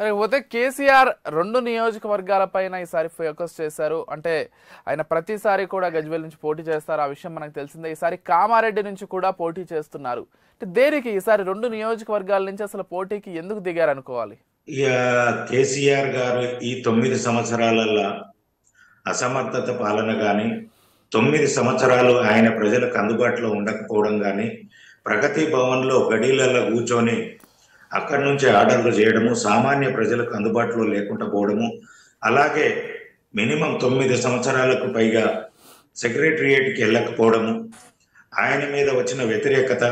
లేకపోతే కేసీఆర్ రెండు నియోజకవర్గాలపైన ఈసారి ఫోకస్ చేశారు. అంటే ఆయన ప్రతిసారి కూడా గజ్వేల్ నుంచి పోటీ చేస్తారు. ఆ విషయం మనకు తెలిసిందే. ఈసారి కామారెడ్డి నుంచి కూడా పోటీ చేస్తున్నారు. అంటే దేనికి ఈసారి రెండు నియోజకవర్గాల నుంచి అసలు పోటీకి ఎందుకు దిగారు అనుకోవాలి కేసీఆర్ గారు ఈ తొమ్మిది సంవత్సరాలలో అసమర్థత పాలన కానీ తొమ్మిది సంవత్సరాలు ఆయన ప్రజలకు అందుబాటులో ఉండకపోవడం కానీ ప్రగతి భవన్లో గడీలలో కూర్చొని అక్కడి నుంచి ఆర్డర్లు చేయడము సామాన్య ప్రజలకు అందుబాటులో లేకుండా పోవడము అలాగే మినిమం తొమ్మిది సంవత్సరాలకు పైగా సెక్రటరియేట్కి వెళ్ళకపోవడము ఆయన మీద వచ్చిన వ్యతిరేకత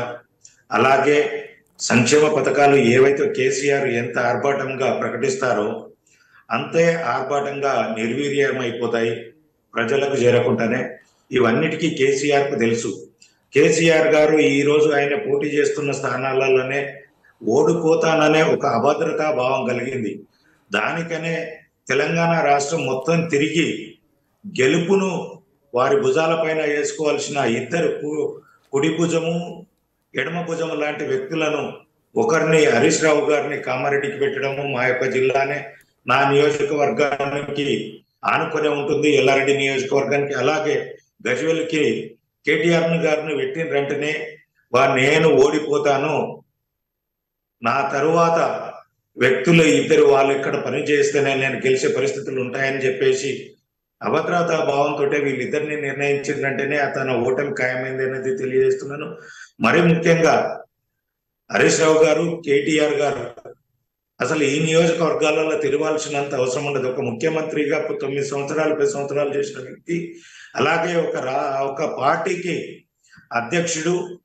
అలాగే సంక్షేమ పథకాలు ఏవైతే కేసీఆర్ ఎంత ఆర్భాటంగా ప్రకటిస్తారో అంతే ఆర్భాటంగా నిర్వీర్యమైపోతాయి ప్రజలకు చేరకుండానే. ఇవన్నిటికీ కేసీఆర్కు తెలుసు. కేసీఆర్ గారు ఈరోజు ఆయన పోటీ చేస్తున్న స్థానాలలోనే ఓడిపోతాననే ఒక అభద్రతా భావం కలిగింది. దానికనే తెలంగాణ రాష్ట్రం మొత్తం తిరిగి గెలుపును వారి భుజాలపైన వేసుకోవాల్సిన ఇద్దరు కుడి భుజము ఎడమ భుజము లాంటి వ్యక్తులను ఒకరిని హరీష్ రావు గారిని కామారెడ్డికి పెట్టడము మా యొక్క జిల్లానే నా నియోజకవర్గానికి ఆనుకొని ఉంటుంది. ఎల్లారెడ్డి నియోజకవర్గానికి అలాగే గజ్వెల్కి కేటీఆర్ గారిని పెట్టిన వెంటనే వా నేను ఓడిపోతాను నా తరువాత వ్యక్తులు ఇద్దరు వాళ్ళు ఇక్కడ పని చేస్తేనే నేను గెలిచే పరిస్థితులు ఉంటాయని చెప్పేసి అభద్రతా భావంతో వీళ్ళిద్దరిని నిర్ణయించిందంటేనే అతను ఓటమి ఖాయమైంది అనేది తెలియజేస్తున్నాను. మరి ముఖ్యంగా హరీష్ రావు గారు కేటీఆర్ గారు అసలు ఈ నియోజకవర్గాలలో తిరగాల్సినంత అవసరం ఉండదు. ఒక ముఖ్యమంత్రిగా తొమ్మిది సంవత్సరాలు పది సంవత్సరాలు చేసిన వ్యక్తి అలాగే ఒక రా ఒక పార్టీకి అధ్యక్షుడు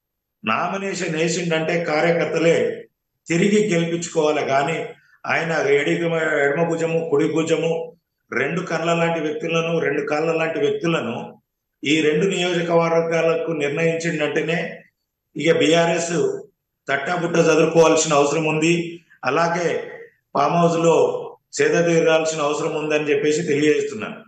నామినేషన్ వేసిండంటే కార్యకర్తలే తిరిగి గెలిపించుకోవాలి. కానీ ఆయన ఎడిగ ఎడమ భుజము కుడి భుజము రెండు కళ్ళ లాంటి వ్యక్తులను రెండు కాళ్ళ లాంటి వ్యక్తులను ఈ రెండు నియోజకవర్గాలకు నిర్ణయించిందంటేనే ఇక బీఆర్ఎస్ తట్టాబుట్ట చదువుకోవాల్సిన అవసరం ఉంది. అలాగే ఫామ్ హౌస్లో సేద తీరాల్సిన అవసరం ఉందని చెప్పేసి తెలియజేస్తున్నాను.